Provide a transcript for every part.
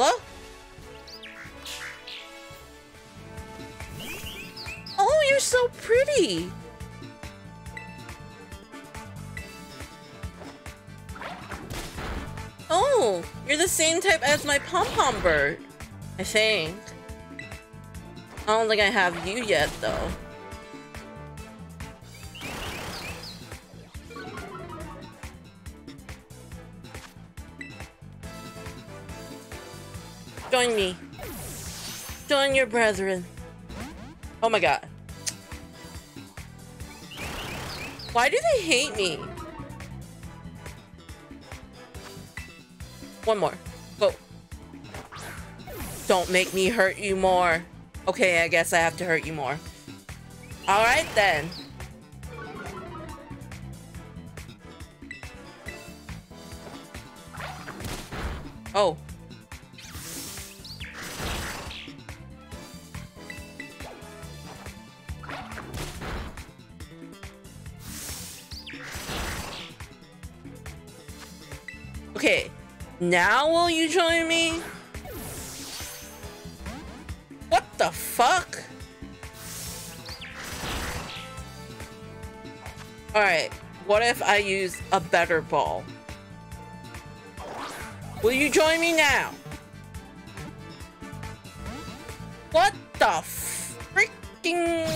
Hello? Oh, you're so pretty. Oh, you're the same type as my pom-pom bird. I think. I don't think I have you yet, though. Join me. Join your brethren. Oh my god. Why do they hate me? One more. Go. Don't make me hurt you more. Okay, I guess I have to hurt you more. Alright then. Oh. Okay, now will you join me? What the fuck? Alright, what if I use a better ball? Will you join me now? What the freaking...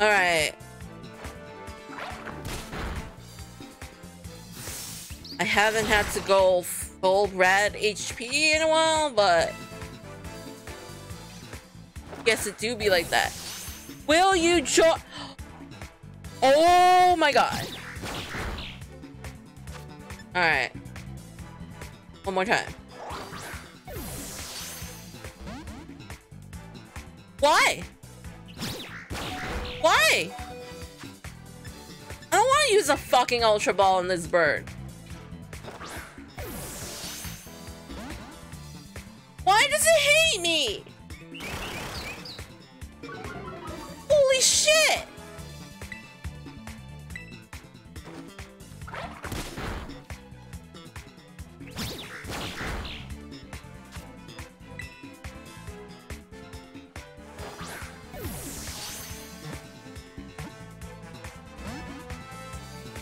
Alright. I haven't had to go full red HP in a while, but I guess it do be like that. Will you join? Oh my god. Alright. One more time. Why? Why? I don't want to use a fucking Ultra Ball on this bird. Hate me? Holy shit!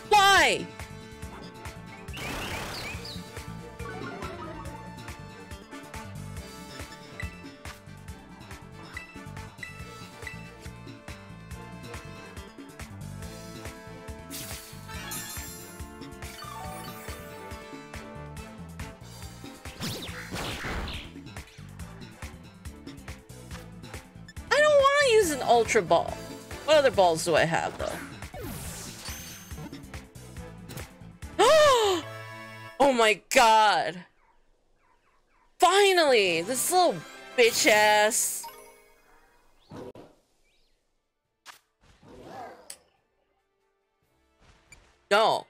Why? Use an ultra ball. What other balls do I have though? oh my god. Finally, this little bitch ass. No.